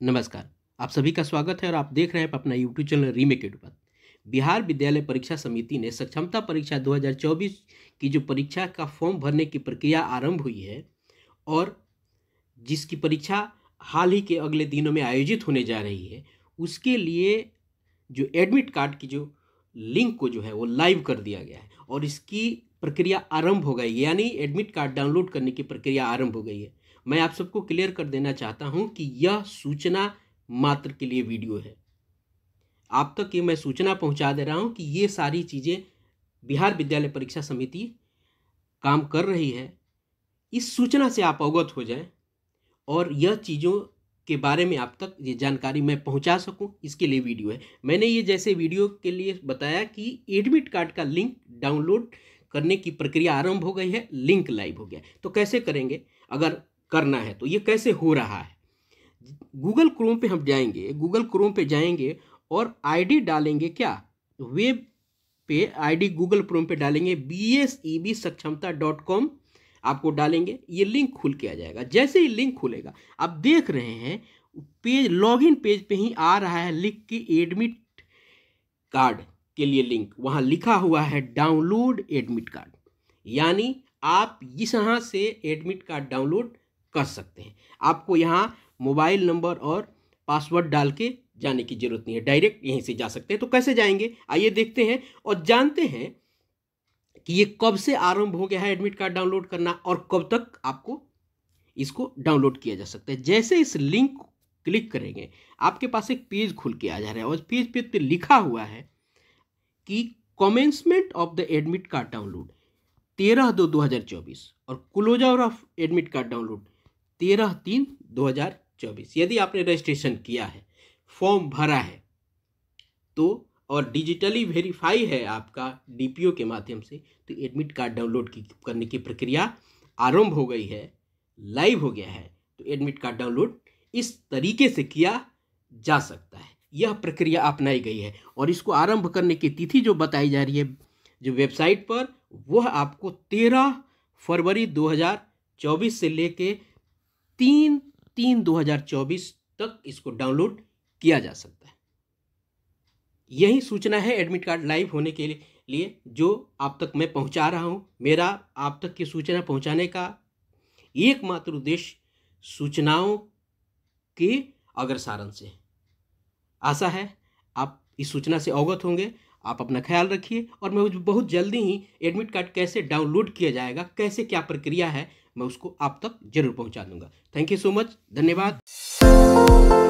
नमस्कार। आप सभी का स्वागत है और आप देख रहे हैं अपना यूट्यूब चैनल रीमेक पर बिहार विद्यालय परीक्षा समिति ने सक्षमता परीक्षा 2024 की जो परीक्षा का फॉर्म भरने की प्रक्रिया आरंभ हुई है और जिसकी परीक्षा हाल ही के अगले दिनों में आयोजित होने जा रही है, उसके लिए जो एडमिट कार्ड की जो लिंक को जो है वो लाइव कर दिया गया है और इसकी प्रक्रिया आरंभ हो गई यानी एडमिट कार्ड डाउनलोड करने की प्रक्रिया आरंभ हो गई है। मैं आप सबको क्लियर कर देना चाहता हूँ कि यह सूचना मात्र के लिए वीडियो है। आप तक ये मैं सूचना पहुँचा दे रहा हूँ कि ये सारी चीज़ें बिहार विद्यालय परीक्षा समिति काम कर रही है। इस सूचना से आप अवगत हो जाएँ और यह चीज़ों के बारे में आप तक ये जानकारी मैं पहुँचा सकूँ, इसके लिए वीडियो है। मैंने ये जैसे वीडियो के लिए बताया कि एडमिट कार्ड का लिंक डाउनलोड करने की प्रक्रिया आरंभ हो गई है, लिंक लाइव हो गया। तो कैसे करेंगे? अगर करना है तो ये कैसे हो रहा है? गूगल क्रोम पे हम जाएँगे, गूगल क्रोम पे जाएँगे और आईडी डालेंगे क्या? वेब पे आईडी गूगल क्रोम पे डालेंगे बी एस ई बी सक्षमता डॉट कॉम आपको डालेंगे, ये लिंक खुल के आ जाएगा। जैसे ही लिंक खुलेगा, आप देख रहे हैं, पेज, लॉगिन पेज पे ही आ रहा है लिख के एडमिट कार्ड के लिए लिंक। वहाँ लिखा हुआ है, डाउनलोड एडमिट कार्ड। यानी आप इस यहाँ से एडमिट कार्ड डाउनलोड कर सकते हैं। आपको यहाँ मोबाइल नंबर और पासवर्ड डाल के जाने की ज़रूरत नहीं है। डायरेक्ट यहीं से जा सकते हैं। तो कैसे जाएँगे? आइए देखते हैं और जानते हैं कि ये कब से आरंभ हो गया है एडमिट कार्ड डाउनलोड करना और कब तक आपको इसको डाउनलोड किया जा सकता है। जैसे इस लिंक क्लिक करेंगे आपके पास एक पेज खुल के आ जा रहा है और पेज पे, पे लिखा हुआ है कि commencement of the admit card download तेरह दो दो हज़ार चौबीस और closure of admit card download तेरह तीन दो हज़ार चौबीस। यदि आपने रजिस्ट्रेशन किया है फॉर्म भरा है तो और डिजिटली वेरीफाई है आपका डीपीओ के माध्यम से तो एडमिट कार्ड डाउनलोड की, करने की प्रक्रिया आरंभ हो गई है लाइव हो गया है तो एडमिट कार्ड डाउनलोड इस तरीके से किया जा सकता है। यह प्रक्रिया अपनाई गई है और इसको आरंभ करने की तिथि जो बताई जा रही है, जो वेबसाइट पर, वह आपको तेरह फरवरी 2024 से लेके तीन तीन दो हज़ार चौबीस तक इसको डाउनलोड किया जा सकता है। यही सूचना है एडमिट कार्ड लाइव होने के लिए, जो आप तक मैं पहुँचा रहा हूँ। मेरा, आप तक की सूचना पहुँचाने का एकमात्र उद्देश्य सूचनाओं के अग्रसारण से आशा है आप इस सूचना से अवगत होंगे, आप अपना ख्याल रखिए और मैं बहुत जल्दी ही एडमिट कार्ड कैसे डाउनलोड किया जाएगा, कैसे क्या प्रक्रिया है मैं उसको आप तक ज़रूर पहुँचा दूँगा। थैंक यू सो मच धन्यवाद.